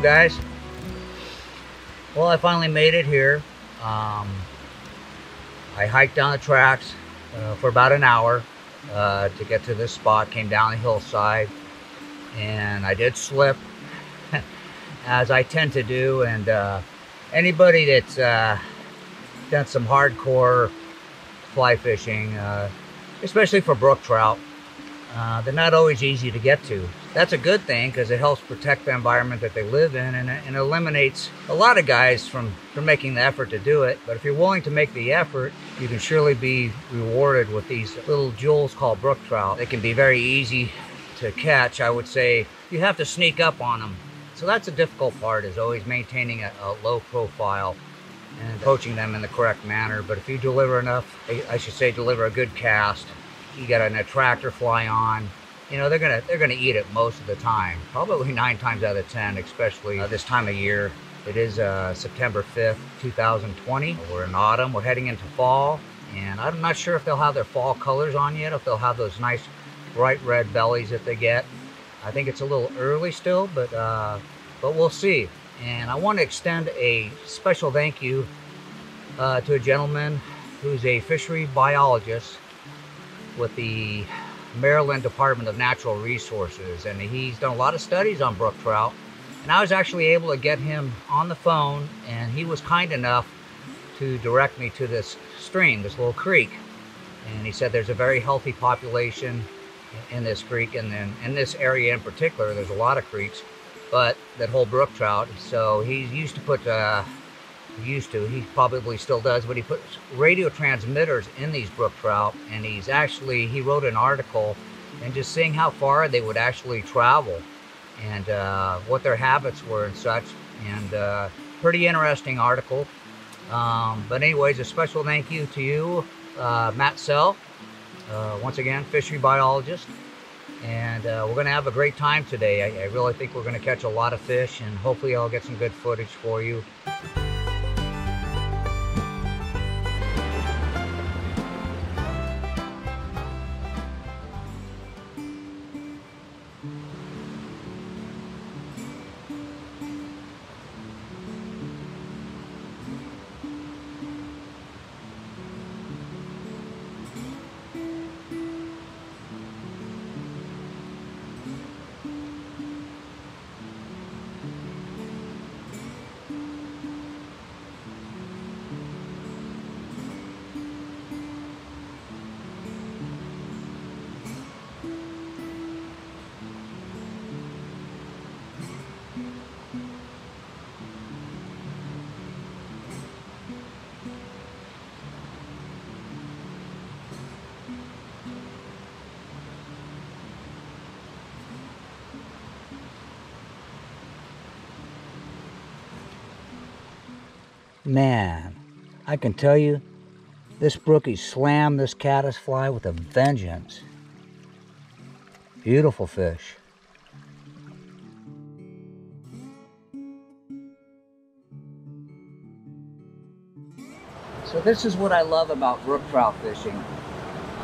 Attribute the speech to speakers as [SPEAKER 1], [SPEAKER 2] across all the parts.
[SPEAKER 1] Guys. Well, I finally made it here. Um, I hiked down the tracks uh, for about an hour uh, to get to this spot, came down the hillside, and I did slip, as I tend to do, and uh, anybody that's uh, done some hardcore fly fishing, uh, especially for brook trout, uh, they're not always easy to get to. That's a good thing because it helps protect the environment that they live in and, and eliminates a lot of guys from, from making the effort to do it. But if you're willing to make the effort, you can surely be rewarded with these little jewels called brook trout. They can be very easy to catch. I would say you have to sneak up on them. So that's a difficult part is always maintaining a, a low profile and poaching them in the correct manner. But if you deliver enough, I should say deliver a good cast, you got an attractor fly on, you know they're gonna they're gonna eat it most of the time probably nine times out of ten especially uh, this time of year. It is uh, september 5th 2020 we're in autumn we're heading into fall and i'm not sure if they'll have their fall colors on yet if they'll have those nice bright red bellies that they get. I think it's a little early still but uh, but we'll see. And i want to extend a special thank you uh, to a gentleman who's a fishery biologist with the Maryland Department of Natural Resources, and he's done a lot of studies on brook trout. And I was actually able to get him on the phone, and he was kind enough to direct me to this stream, this little creek. And he said there's a very healthy population in this creek, and then in this area in particular, there's a lot of creeks, but that hold brook trout. So he used to put uh, used to. He probably still does, but he puts radio transmitters in these brook trout, and he's actually he wrote an article and just seeing how far they would actually travel and uh, what their habits were and such. And uh, pretty interesting article. Um, but anyways, a special thank you to you, uh, Matt Sell, uh, once again, fishery biologist. And uh, we're going to have a great time today. I, I really think we're going to catch a lot of fish, and hopefully I'll get some good footage for you. Man, I can tell you, this brookie slammed this caddisfly with a vengeance. Beautiful fish. So this is what I love about brook trout fishing.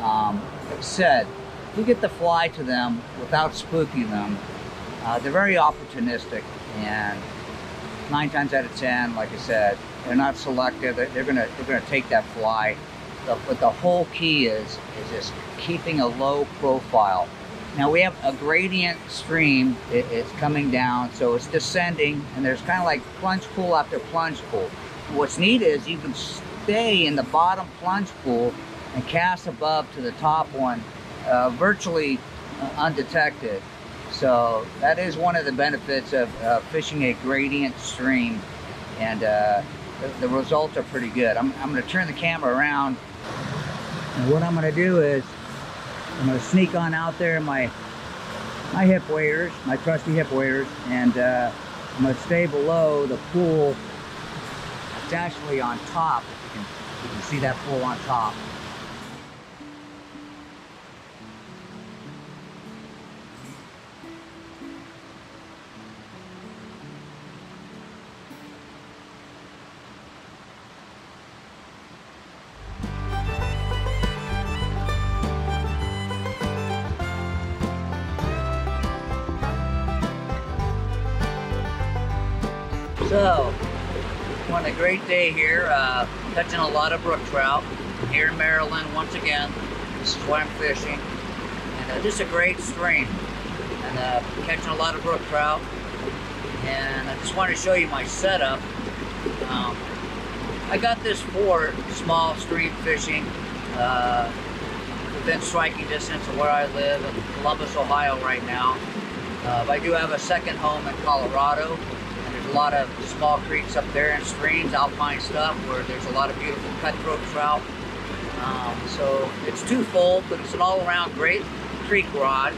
[SPEAKER 1] Um, like said, you get the fly to them without spooking them, uh, they're very opportunistic and nine times out of ten, like I said, they're not selective. They're, they're gonna they're gonna take that fly. The, but the whole key is is just keeping a low profile. Now we have a gradient stream. It, it's coming down, so it's descending, and there's kind of like plunge pool after plunge pool. What's neat is you can stay in the bottom plunge pool and cast above to the top one, uh, virtually uh, undetected. So that is one of the benefits of uh, fishing a gradient stream, and uh, the, the, results are pretty good. I'm, I'm going to turn the camera around, and what I'm going to do is I'm going to sneak on out there my my hip waders, my trusty hip waders, and uh, I'm to stay below the pool. It's actually on top. You can, you can see that pool on top. So, on a great day here, uh, catching a lot of brook trout. Here in Maryland once again. This is where I'm fishing. And uh, just a great stream. And uh, catching a lot of brook trout. And I just want to show you my setup. Um, I got this for small stream fishing uh, within striking distance of where I live in Columbus, Ohio right now. Uh, I do have a second home in Colorado lot of small creeks up there and streams, alpine stuff, where there's a lot of beautiful cutthroat trout. Um, so it's twofold, but it's an all-around great creek rod.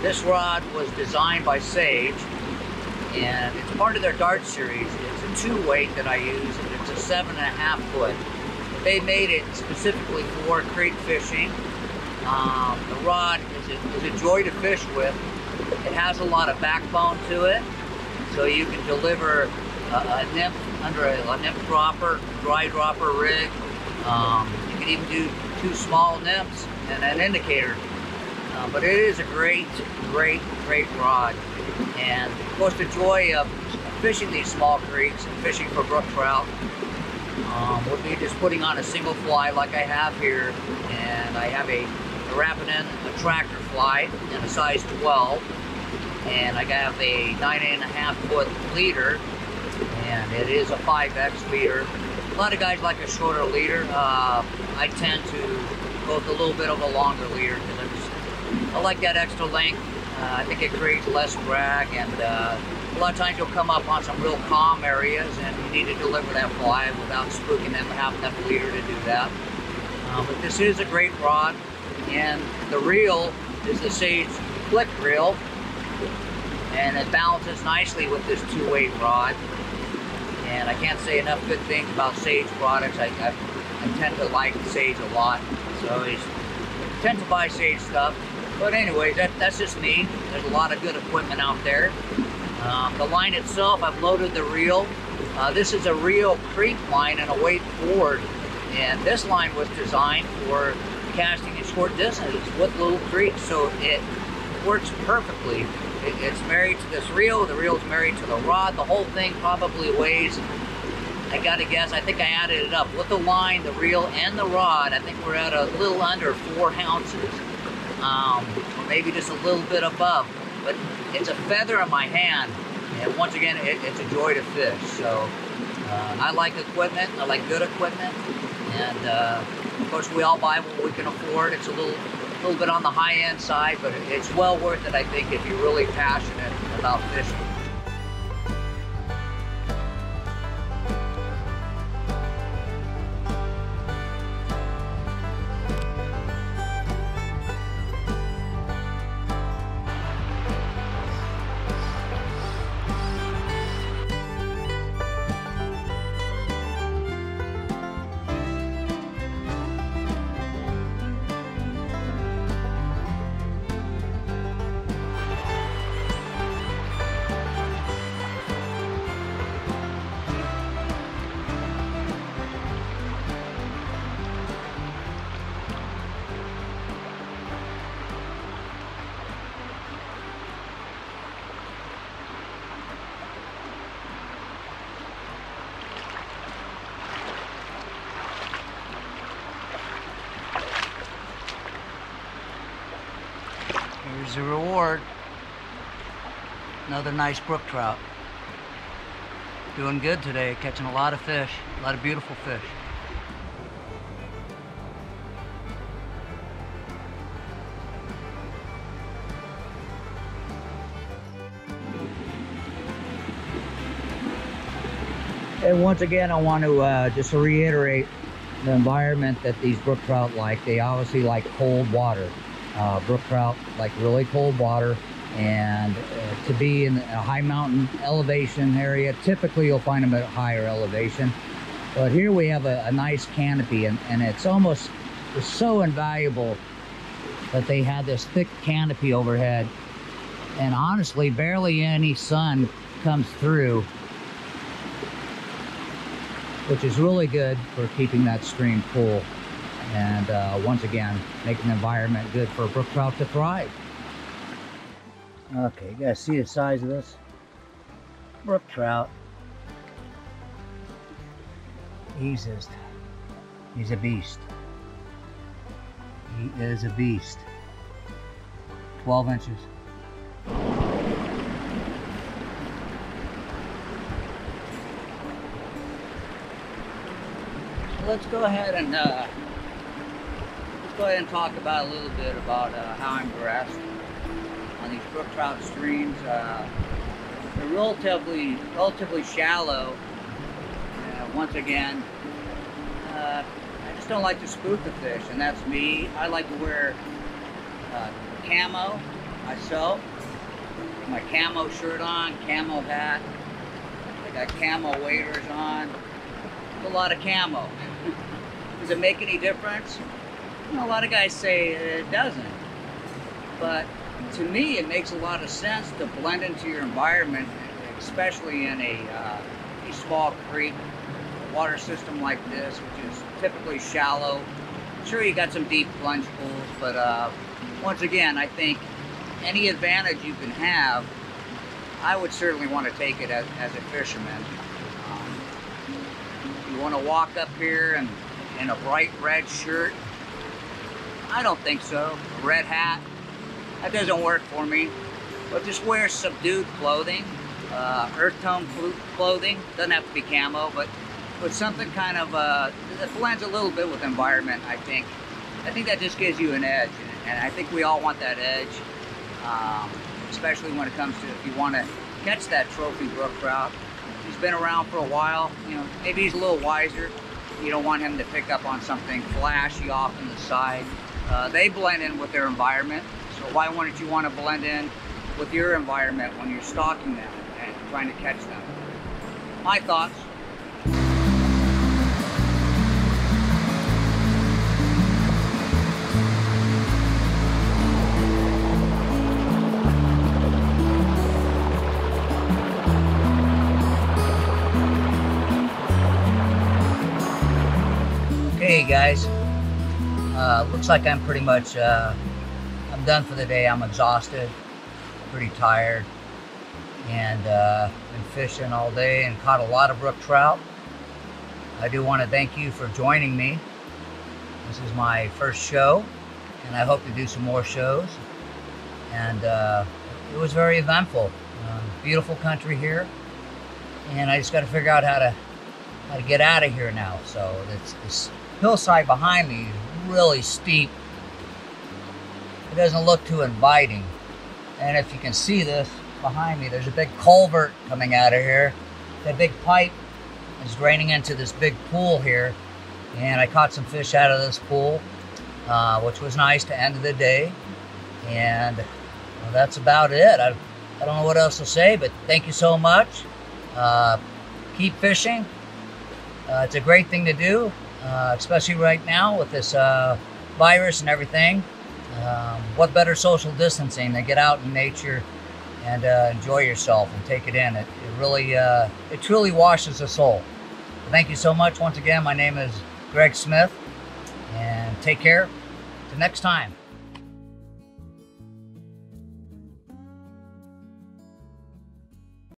[SPEAKER 1] This rod was designed by Sage, and it's part of their Dart series. It's a two weight that I use, and it's a seven and a half foot. They made it specifically for creek fishing. Um, the rod is a, is a joy to fish with. It has a lot of backbone to it. So you can deliver a, a nymph under a, a, nymph dropper, dry dropper rig. Um, you can even do two small nymphs and an indicator. Uh, but it is a great, great, great rod. And of course the joy of fishing these small creeks and fishing for brook trout um, would be just putting on a single fly like I have here. And I have a, a Rapidan attractor fly in a size 12 and I have a nine and a half foot leader and it is a 5x leader. A lot of guys like a shorter leader. Uh, I tend to go with a little bit of a longer leader because I like that extra length. Uh, I think it creates less drag and uh, a lot of times you'll come up on some real calm areas and you need to deliver that fly without spooking them having that leader to do that. Uh, but this is a great rod and the reel is the Sage Click reel and it balances nicely with this two-weight rod. And I can't say enough good things about Sage products. I, I, I tend to like Sage a lot, so I tend to buy Sage stuff. But anyways, that, that's just me. There's a lot of good equipment out there. Um, the line itself, I've loaded the reel. Uh, this is a real creek line and a weight forward. And this line was designed for casting in short distances with little creeks, so it works perfectly it, it's married to this reel. The reel's married to the rod. The whole thing probably weighs, I gotta guess, I think I added it up. With the line, the reel, and the rod, I think we're at a little under four ounces. Um, or maybe just a little bit above. But it's a feather in my hand. And once again, it, it's a joy to fish. So uh, I like equipment. I like good equipment. And uh, of course, we all buy what we can afford. It's a little little bit on the high end side, but it's well worth it, I think, if you're really passionate about fishing. Here's the reward. Another nice brook trout. Doing good today, catching a lot of fish, a lot of beautiful fish. And once again, I want to uh, just reiterate the environment that these brook trout like. They obviously like cold water uh, brook trout like really cold water. And uh, to be in a high mountain elevation area typically you'll find them at higher elevation. But here we have a, a nice canopy and, and it's almost it's so invaluable that they had this thick canopy overhead. And honestly barely any sun comes through which is really good for keeping that stream cool and uh, once again making the environment good for brook trout to thrive okay you guys see the size of this brook trout he's just, he's a beast. He is a beast. 12 inches. Let's go ahead and uh, let's go ahead and talk about a little bit about uh, how I'm dressed on these brook trout streams. Uh, they're relatively relatively shallow. Uh, once again, uh, I just don't like to spook the fish, and that's me. I like to wear uh, camo myself. My camo shirt on, camo hat. I got camo waders on. A lot of camo. Does it make any difference? A lot of guys say it doesn't. But to me, it makes a lot of sense to blend into your environment, especially in a, uh, a small creek water system like this, which is typically shallow. Sure, you got some deep plunge pools, but uh, once again, I think any advantage you can have, I would certainly want to take it as, as a fisherman. Um, you want to walk up here and in a bright red shirt? I don't think so. Red hat, that doesn't work for me. But just wear subdued clothing, uh, earth tone clothing. Doesn't have to be camo, but with something kind of uh, that blends a little bit with environment. I think. I think that just gives you an edge, and I think we all want that edge, um, especially when it comes to if you want to catch that trophy brook trout. He's been around for a while. You know, maybe he's a little wiser. You don't want him to pick up on something flashy off in the side. Uh, they blend in with their environment. So why wouldn't you want to blend in with your environment when you're stalking them and trying to catch them? My thoughts. Okay guys, uh, looks like I'm pretty much, uh, I'm done for the day. I'm exhausted, pretty tired, and uh, been fishing all day and caught a lot of brook trout. I do want to thank you for joining me. This is my first show, and I hope to do some more shows. And uh, it was very eventful. Uh, beautiful country here, and I just got to figure out how to how to get out of here now. So it's, it's hillside behind me really steep. It doesn't look too inviting. And if you can see this behind me, there's a big culvert coming out of here. That big pipe is draining into this big pool here. And I caught some fish out of this pool, uh, which was nice to end of the day. And well, that's about it. I, I don't know what else to say, but thank you so much. Uh, keep fishing. Uh, it's a great thing to do uh, especially right now with this uh, virus and everything. Um, what better social distancing than get out in nature and uh, enjoy yourself and take it in. It, it really, uh, it truly washes the soul. Thank you so much once again. My name is Greg Smith, and take care. Till next time.